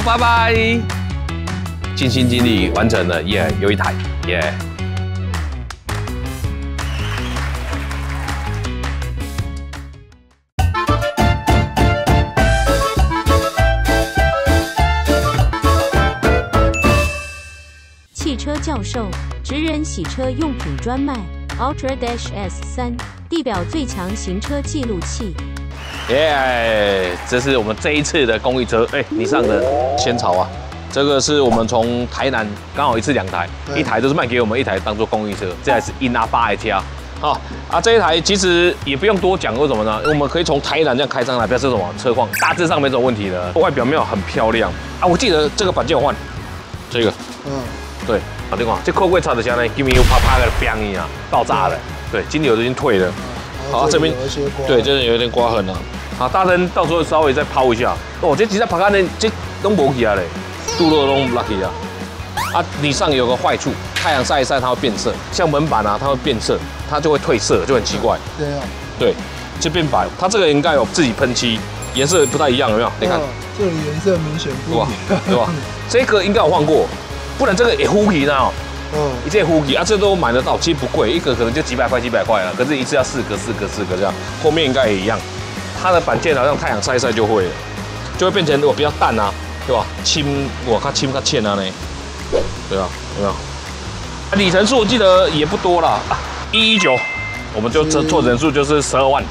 拜拜。尽心尽力完成了，耶，有一台，耶。汽车教授，职人洗车用品专卖，Ultra Dash S 三，地表最强行车记录器。耶，这是我们这一次的公益车，哎，你上的仙草啊，这个是我们从台南刚好一次两台，一台都是卖给我们，一台当做公益车，这台是伊纳八 T 啊，好啊，这一台其实也不用多讲，为什么呢？我们可以从台南这样开上来，表示什么？车况大致上没什么问题的，外表没有很漂亮。啊。我记得这个板件我换，这个，嗯，对，打电话，这扣柜插的像呢，给你又啪啪的砰一样，爆炸了，对，金牛都已经退了，好，这边对，这是有点刮痕了。好，大灯到时候稍微再抛一下。哦，这其实拍卡呢，这都无起啊嘞，镀铬都 lucky 啊。啊，你上有个坏处，太阳晒一晒它会变色，像门板啊，它会变色，它就会褪色，就很奇怪。对啊。对，就变白。它这个应该有自己喷漆，颜色不太一样，有没有？你看，这里颜色明显不一样，对吧？这个应该有换过，不然这个也呼皮呢。嗯。一件呼皮啊，这都买得到，其实不贵，一个可能就几百块，几百块啊。可是一次要四个，四个，四个这样，后面应该也一样。它的板件好像太阳晒一晒就会，就会变成我比较淡啊，对吧？轻我看轻它欠啊呢，对吧？有没有？里程数我记得也不多了，一一九，我们就这做人数就是十二万，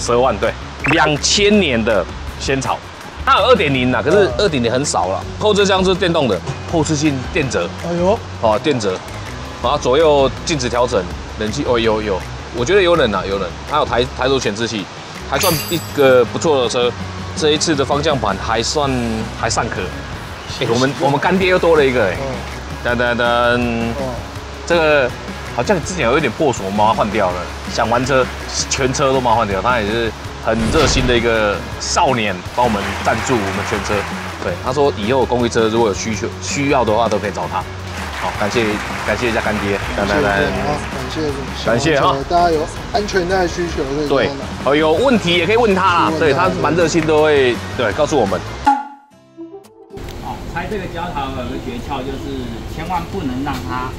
十二万对，两千年的仙草，它有二点零的，可是二点零很少了。后车厢是电动的，后视镜电折，哎呦，哦电折，然后左右静止调整，冷气哦有有，我觉得有冷啊有冷，它有抬抬头显示器。还算一个不错的车，这一次的方向盘还算还尚可。哎，我们我们干爹又多了一个哎，噔噔噔，这个好像之前有一点破损，我妈换掉了。想玩车，全车都妈换掉。他也是很热心的一个少年，帮我们赞助我们全车。对，他说以后公益车如果有需求需要的话，都可以找他。好，感谢感谢一下干爹，感谢感谢感谢哈，大家有安全带需求可以对，哦有问题也可以问他啦，对他蛮热心，都会对告诉我们。哦，拆这个胶条有个诀窍，就是千万不能让它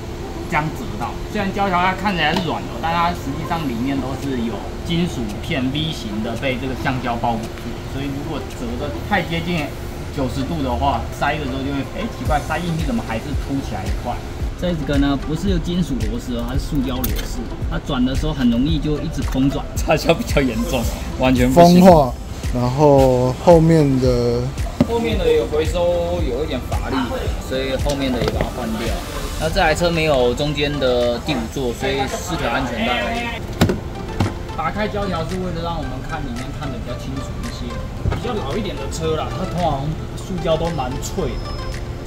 这样折到。虽然胶条它看起来是软的，但它实际上里面都是有金属片 V 型的被这个橡胶包裹住，所以如果折的太接近。九十度的话，塞的时候就会，哎，奇怪，塞进去怎么还是凸起来一块？这个呢，不是金属螺丝哦，它是塑胶螺丝，它转的时候很容易就一直空转，插销比较严重，完全风化。然后后面的后面的有回收，有一点乏力，所以后面的也把它换掉。那这台车没有中间的第五座，所以四条安全带。打开胶条是为了让我们看里面看得比较清楚一些。比较老一点的车啦，它通常塑胶都蛮脆的，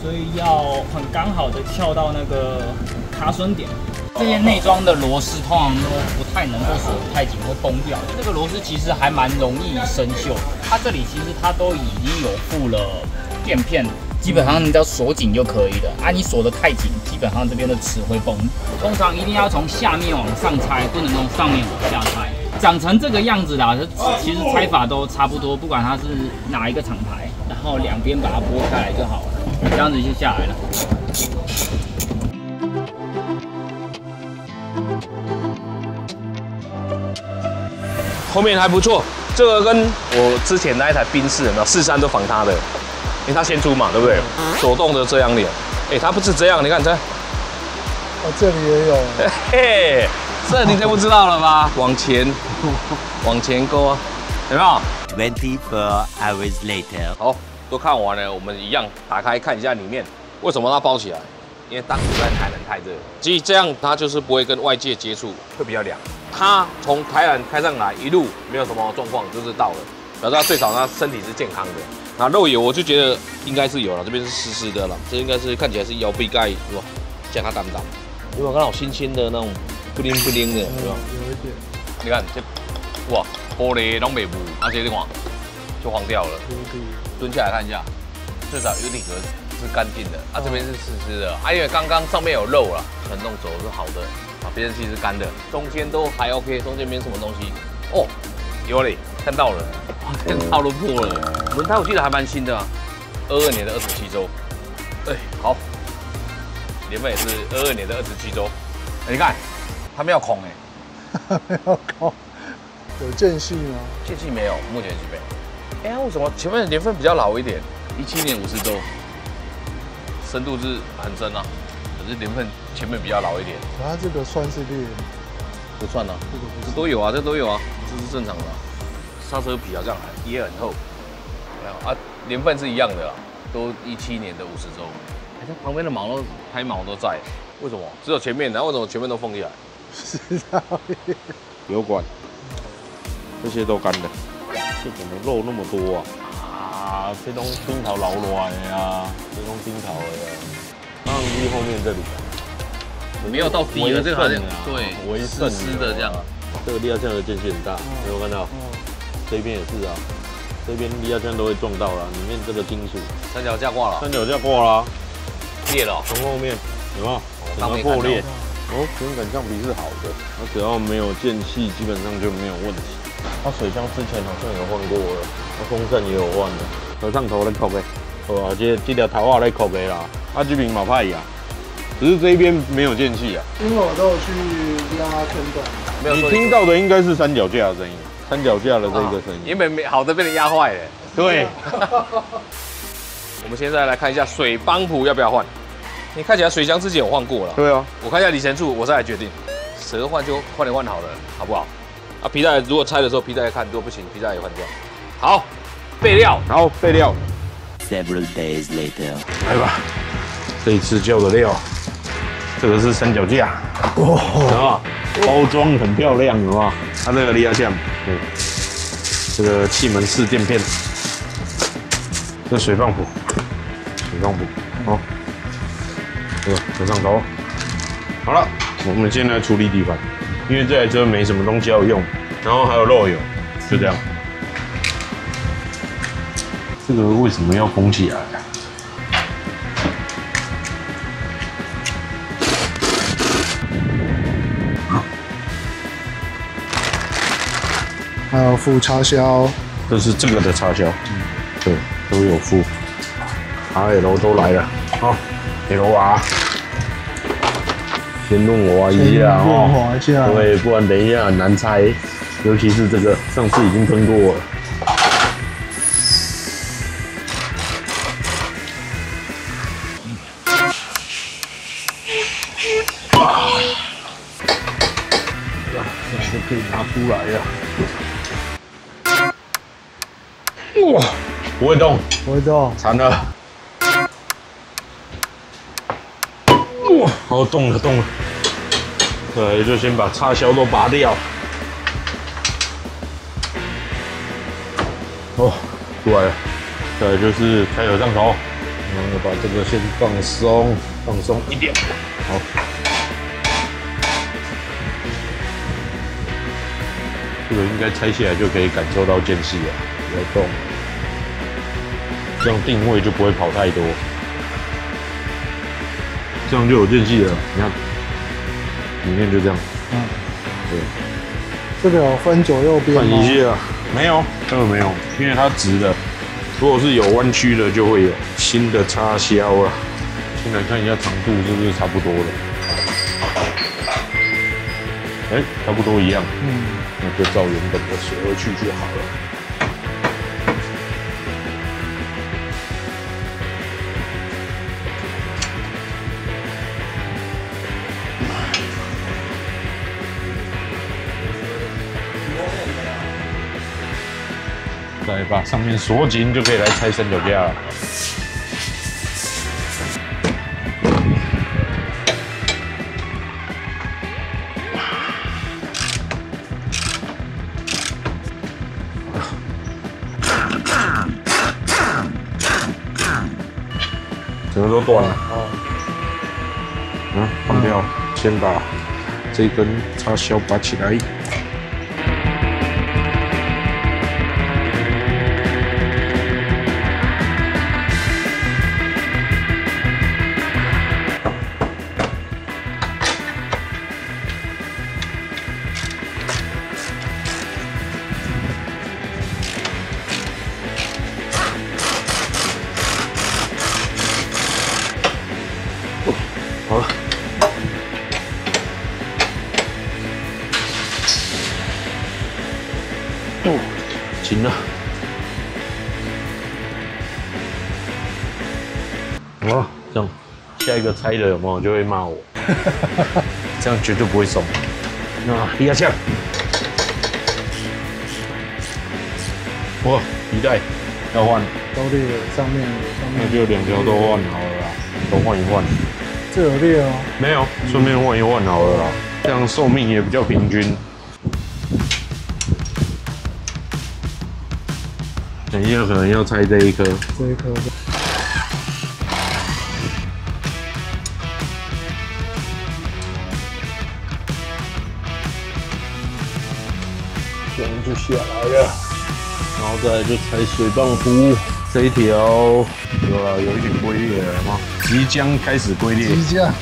所以要很刚好的翘到那个卡榫点。这些内装的螺丝通常都不太能够锁得太紧，会崩掉。这个螺丝其实还蛮容易生锈。它这里其实它都已经有附了垫片，基本上你只要锁紧就可以了。啊，你锁得太紧，基本上这边的齿会崩。通常一定要从下面往上拆，不能从上面往下拆。长成这个样子啦，其实拆法都差不多，不管它是哪一个厂牌，然后两边把它拨开来就好了，这样子就下来了。后面还不错，这个跟我之前那一台宾士有没有四三都仿它的，因为它先出嘛，对不对？手动的遮阳帘，哎，它不是这样，你看这，哦，这里也有，嘿。这你就不知道了吧？往前，往前勾啊，有没有？Twenty four hours later，好，都看完了，我们一样打开看一下里面，为什么它包起来？因为当时在台南太热，所以这样它就是不会跟外界接触，会比较凉。它从台南开上来一路没有什么状况，就是到了，表示它最少它身体是健康的。那肉油我就觉得应该是有了，这边是湿湿的了，这应该是看起来是腰背盖是吧？加它淡淡，如果刚好新鲜的那种。不灵不灵的，是吧？有一点。你看这，哇，玻璃拢没补，而且这黄就黄掉了。蹲下来看一下，至少有底壳是干净的，啊，这边是湿湿的，啊，因为刚刚上面有肉了，传动轴是好的，啊，别人其实是干的，中间都还 OK，中间没什么东西。哦，有嘞，看到了，天，套都破了。轮胎我记得还蛮新的啊，二二年的二十七周。哎，好，年份也是二二年的二十七周。你看，它没有孔哎，没 有孔，有间隙吗？间隙没有，目前是没有。哎，为什么前面的年份比较老一点？一七年五十周，深度是很深啊，可是年份前面比较老一点。它这个算是裂？不算啊，这个不是都有啊，这都有啊，这是正常的。刹车皮好像也很厚，没有啊，年份是一样的，都一七年的五十周。哎，这旁边的毛都胎毛都在，为什么？只有前面，然后为什么前面都封起来？油管，这些都干的，这怎么肉那么多啊？啊，这种冰桃老软呀，这种冰桃的呀。放机后面这里，没有到底了，这个好像对，微湿湿的这样。这个力压枪的间隙很大，有没有看到？这边也是啊，这边力压枪都会撞到了，里面这个金属。三脚架挂了，三脚架挂了，裂了，从后面有没有？整个破裂。哦，平感橡皮是好的，它只要没有间隙，基本上就没有问题。它水箱之前好像有换过了，它风扇也有换的。和上头来扣呗，好啊，这这条头发来扣呗啦。啊，这边毛派呀，只是这一边没有间隙啊。因为我都有去压圈段，你听到的应该是三脚架的声音。三脚架的这个声音，原本没好的被你压坏了。对，我们现在来看一下水帮浦要不要换。你看起来水箱之前有换过了。对啊，我看一下里程数，我再来决定。舍得换就换点换好了，好不好？啊，皮带如果拆的时候皮带看，如果不行皮带也换掉。好，备料，然后备料。Several days later，来吧，这一次叫的料，这个是三脚架，哇，包装很漂亮，好不好？它这个离合线，对，这个气门式垫片，这水泵浦，水泵浦，好，这个走上头，好了，我们现在处理底盘，因为这台车没什么东西要用，然后还有漏油，就这样。这个为什么要封起来？还有附插销，这是这个的插销，嗯，对，都有附，R L 都来了，好，L R，先润滑一下哦，润滑一下，对，不然等一下很难拆，尤其是这个，上次已经喷过了。啊，这就可以拿出来了。哇，不会动，不会动，惨了！哇，好动了，动了。对，就先把插销都拔掉。哦，出来了。对就是开油上头，然后把这个先放松，放松一点。好，这个应该拆下来就可以感受到间隙了，不要动。这样定位就不会跑太多，这样就有间隙了。你看，里面就这样。嗯，对。这个有分左右边换一下，没有，这个没有，因为它直的。如果是有弯曲的，就会有新的插销了。先来看一下长度是不是差不多了？哎，差不多一样。嗯，那就照原本的写回去就好了。再把上面锁紧，就可以来拆三脚架了。整个都断了。哦。嗯，放掉，先把这根插销拔起来。猜了有没有就会骂我，这样绝对不会松。那第二项，哇，皮带要换，都裂了，上面上面。那就两条都换好了啦，都换一换。这有裂哦，没有，顺便换一换好了啦，这样寿命也比较平均。等一下可能要拆这一颗，这一颗下来了，然后再来就拆水泵壶，这一条有了，有一点龟裂了吗？即将开始龟裂。即将，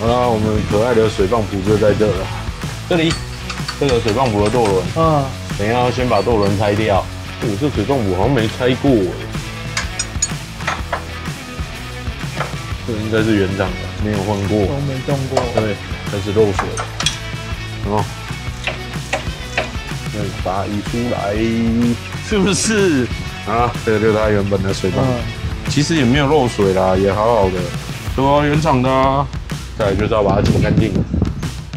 好了，我们可爱的水泵壶就在这了。这里，这个水泵壶的舵轮，啊，等一下要先把舵轮拆掉。我、这水泵壶好像没拆过哎。这应该是原厂的，没有换过。都没动过，对，开始漏水了。哦，再把它移出来，是不是？啊，这个就是它原本的水泵，嗯，其实也没有漏水啦，也好好的，对啊，原厂的啊。再来就是要把它清干净，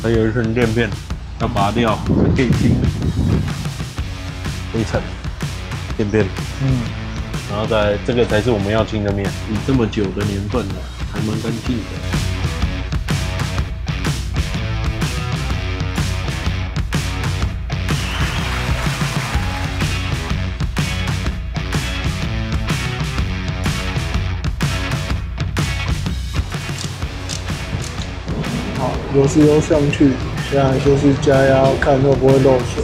还有一层垫片要拔掉，才可以清灰尘垫片，嗯，然后再来这个才是我们要清的面，你这么久的年份了，还蛮干净的。螺丝都上去，现在就是加压，看会不会漏水。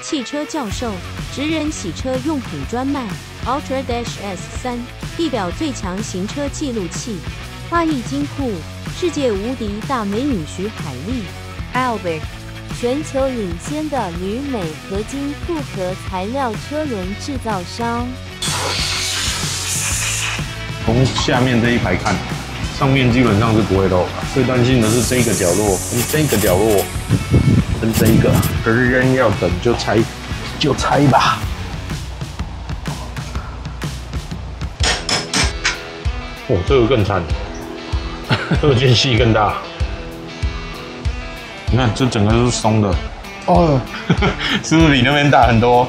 汽车教授，职人洗车用品专卖，Ultra Dash S 三，地表最强行车记录器，花艺金库，世界无敌大美女徐海丽，Albert，全球领先的铝镁合金复合材料车轮制造商。从下面这一排看，上面基本上是不会漏的。最担心的是这个角落，跟这个角落，跟这一个，可是人要等就拆，就拆吧。哦，这个更惨，这个间隙更大。你看，这整个都是松的，哦，是不是比那边大很多？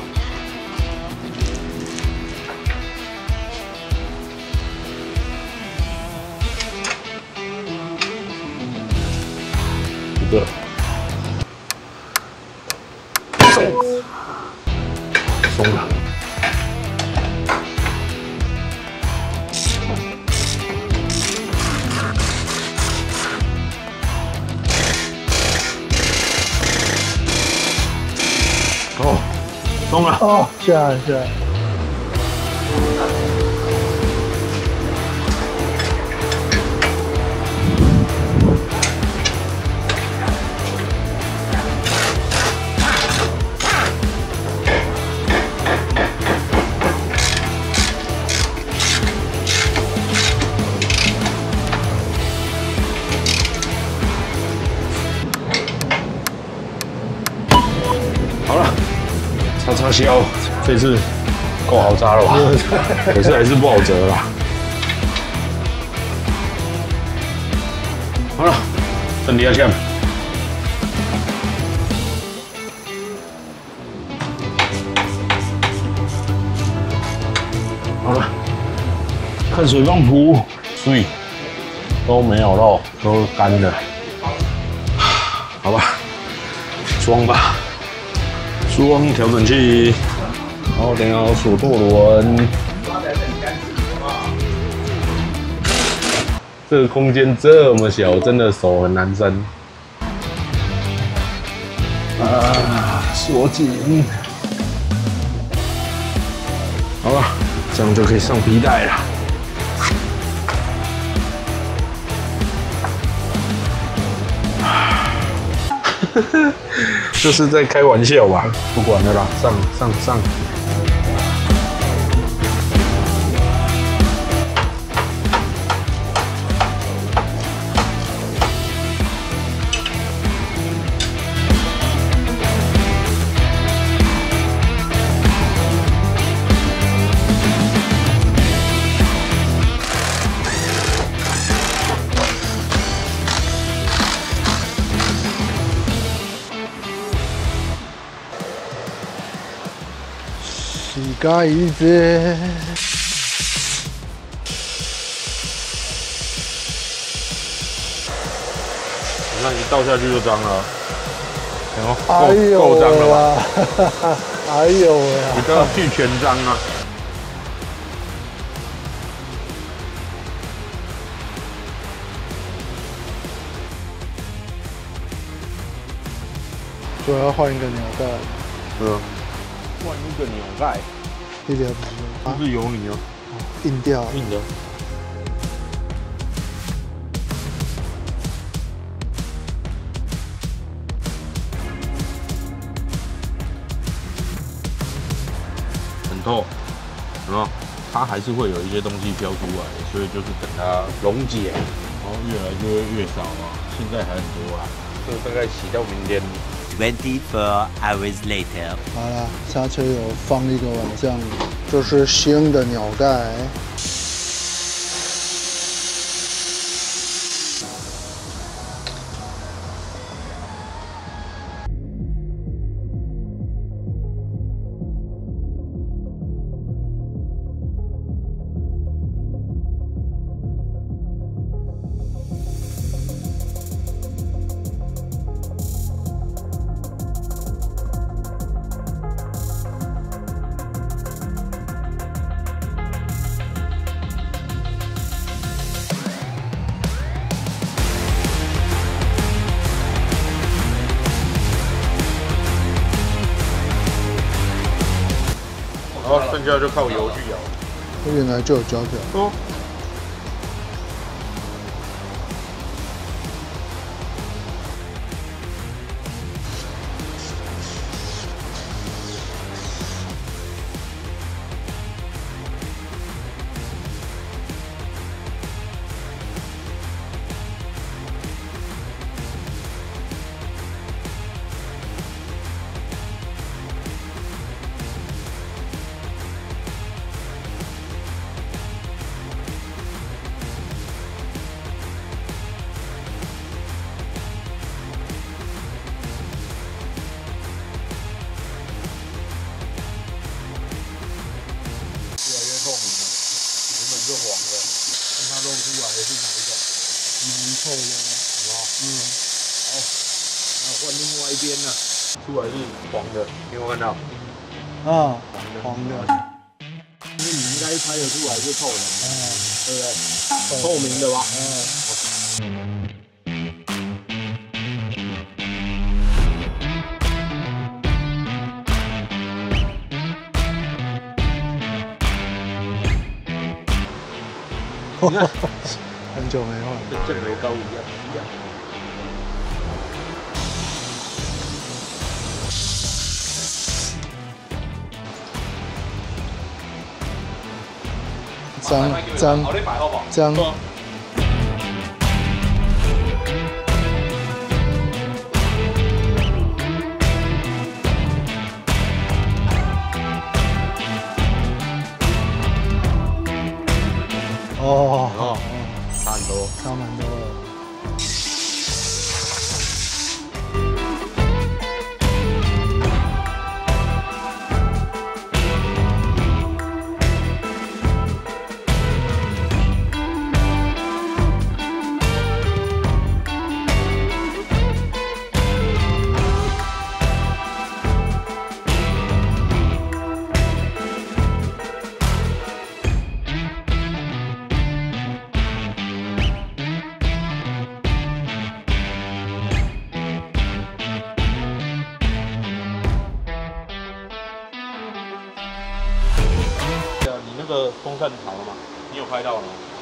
是啊，是啊。好了，擦擦腰。这次够好扎了吧？可是还是不好折啦。好了，剩第二项。好了，看水泵壶，水都没有漏，都干的。好吧，装吧。装调整器，然后等下要锁舵轮。这个空间这么小，真的手很难伸。啊，锁紧。好了，这样就可以上皮带了。这是在开玩笑吧？不管了啦，上上上。盖子。你看一倒下去就脏了，然后哎够呦够脏了吧？吧？哎呦喂！你都要去全脏啊！我要换一个纽带，是啊，换一个纽带，一点不用，不是有你哦，硬掉。硬的。很透，有没有？它还是会有一些东西飘出来，所以就是等它溶解，然后越来就会越少啊。现在还很多啊，就大概洗到明天。24 hours later. 好了，刹车油放一个晚上，这是新的纽带。剩下就靠油去摇。我原来就有胶条。哦，边呢，出来是黄的，你有没有看到？啊，黄的。那你应该拍得出来是透的，对不对？透明的吧？很久没换。跟正油膏一样，一样。张张张，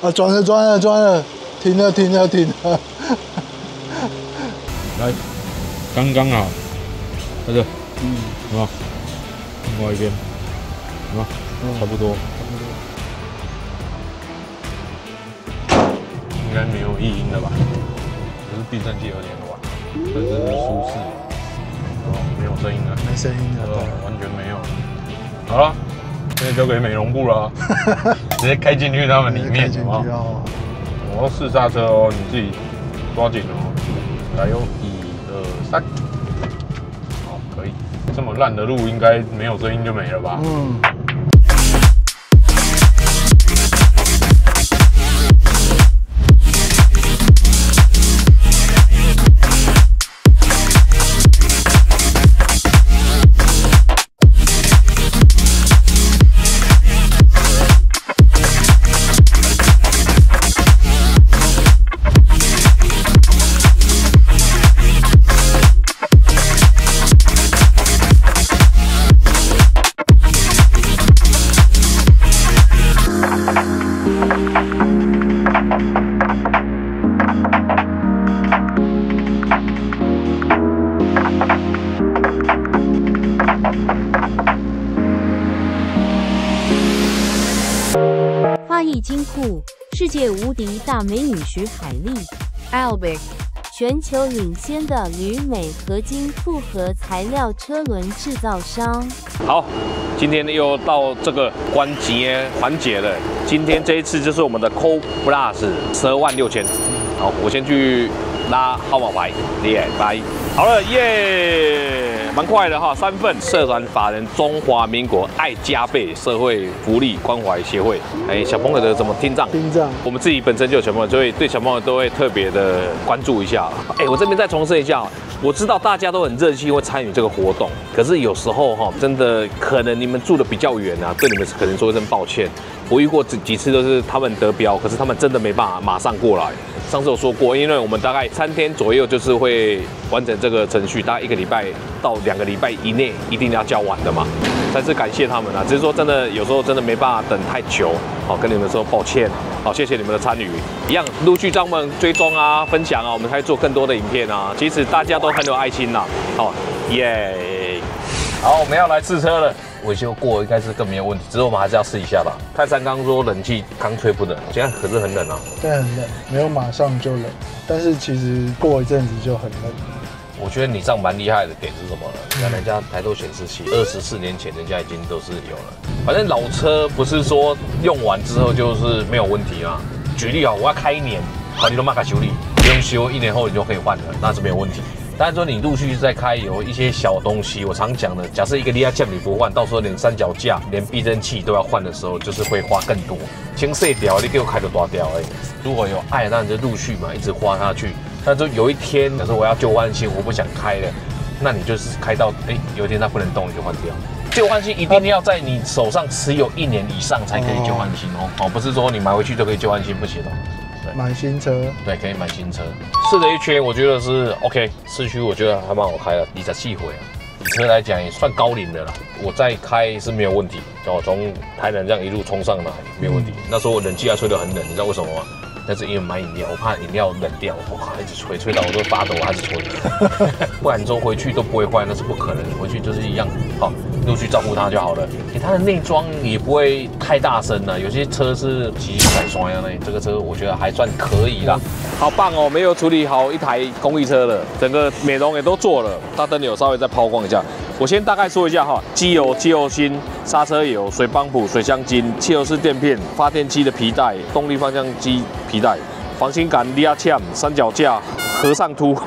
啊，转了转了转了，停了停了停了。来，刚刚好，在这，嗯，有没有？另外一边，有没有？差不多，应该没有异音了吧？只是避震器有点软，但是舒适，哦，没有声音了，没声音了，对？完全没有。好了，现在交给美容部了，直接开进去他们里面，进好不好？去哦。我要试刹车哦，你自己抓紧哦。来哟，一二三，好，可以。这么烂的路应该没有声音就没了吧？嗯，花艺金库世界无敌大美女徐海丽。Albert 全球领先的铝镁合金复合材料车轮制造商。好，今天又到这个关节环节了。今天这一次就是我们的 Co Plus 十二万六千。好，我先去拉号码牌，耶，拜。好了，耶，蛮快的哈，三份。社团法人中华民国爱加倍社会福利关怀协会。哎，小朋友的怎么听障？听障。我们自己本身就有小朋友，所以对小朋友都会特别的关注一下。哎，我这边再重申一下，我知道大家都很热心会参与这个活动，可是有时候哈，真的可能你们住的比较远啊，对你们可能说一声抱歉。我遇过几几次都是他们得标，可是他们真的没办法马上过来。上次有说过，因为我们大概三天左右就是会完成这个程序，大概一个礼拜到两个礼拜以内一定要交完的嘛。再次感谢他们啊，只是说真的有时候真的没办法等太久，好跟你们说抱歉，好谢谢你们的参与，一样陆续招们追踪啊、分享啊，我们才做更多的影片啊。其实大家都很有爱心呐，好耶，好我们要来试车了。维修过应该是更没有问题，只是我们还是要试一下吧。泰山刚说冷气刚吹不冷，现在可是很冷啊。现在很冷，没有马上就冷，但是其实过一阵子就很冷。我觉得你这样蛮厉害的点是什么呢？你看人家抬头显示器，二十四年前人家已经都是有了。反正老车不是说用完之后就是没有问题啊。举例啊，我要开一年，好，你都马卡修理，不用修，一年后你就可以换了，那是没有问题。但是说你陆续在开，有一些小东西，我常讲的，假设一个离合器你不换，到时候连三脚架、连避震器都要换的时候，就是会花更多。轻碎掉，你给我开个多掉哎。如果有爱，那你就陆续嘛，一直花下去。但是有一天，假设我要旧换新，我不想开了，那你就是开到哎，有一天它不能动，你就换掉。旧换新一定要在你手上持有一年以上才可以旧换新哦，哦，不是说你买回去就可以旧换新，不行哦。买新车，对，可以买新车。试了一圈，我觉得是 OK。市区我觉得还蛮好开的，你才气回啊。以车来讲也算高龄的了，我再开是没有问题。我从台南这样一路冲上来，没有问题。那时候我冷气还吹得很冷，你知道为什么吗？但是因为买饮料，我怕饮料冷掉，哇，一直吹，吹到我都发抖，我还是吹。不然说回去都不会坏，那是不可能。回去就是一样，好，陆续照顾它就好了。给它的内装也不会太大声了，有些车是急踩双呀，那这个车我觉得还算可以啦。好棒哦，没有处理好一台公益车了，整个美容也都做了，大灯有稍微再抛光一下。我先大概说一下哈，机油、机油芯、刹车油、水泵浦、水箱金、汽油式垫片、发电机的皮带、动力方向机皮带、防倾杆、离合器、三脚架、和尚凸，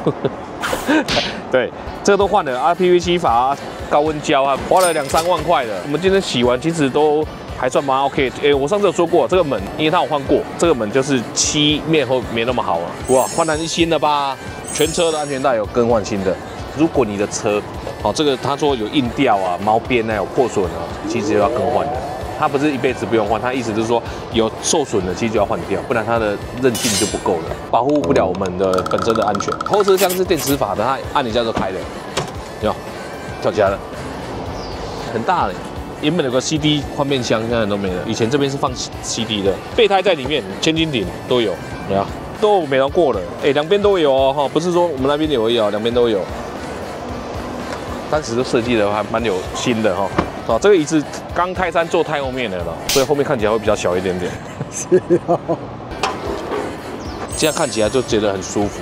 对，这个都换了。RPVC 阀、高温胶啊，花了两三万块的。我们今天洗完，其实都还算蛮 OK。哎，我上次有说过，这个门因为它有换过，这个门就是漆面后没那么好了。哇，换成新的吧？全车的安全带有更换新的。如果你的车，哦，这个他说有硬掉啊、毛边啊、有破损啊，其实要更换的。它不是一辈子不用换，它意思就是说有受损的其实就要换掉，不然它的韧性就不够了，保护不了我们的本身的安全。后车厢是电磁阀的，它按一下就开了，有跳起来了，很大嘞。原本有个 CD 换面箱，现在都没了。以前这边是放 CD 的，备胎在里面，千斤顶都有，没有？都美容过了。哎，两边都有哦，哈，不是说我们那边有有，两边都有。当时的设计的还蛮有心的哈，啊，这个椅子刚开山坐太后面的了，所以后面看起来会比较小一点点。是啊，这样看起来就觉得很舒服，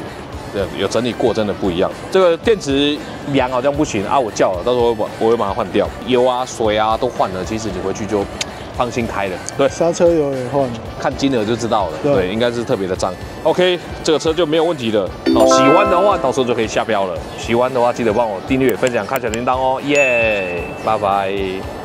对，有整理过真的不一样。这个电池量好像不行啊，我叫了，到时候我我会把它换掉，油啊、水啊都换了，其实你回去就。放心开的，对，刹车油也换了，看金额就知道了。对，应该是特别的脏。OK，这个车就没有问题了。哦，喜欢的话到时候就可以下标了。喜欢的话记得帮我订阅、分享、开小铃铛哦。耶，拜拜。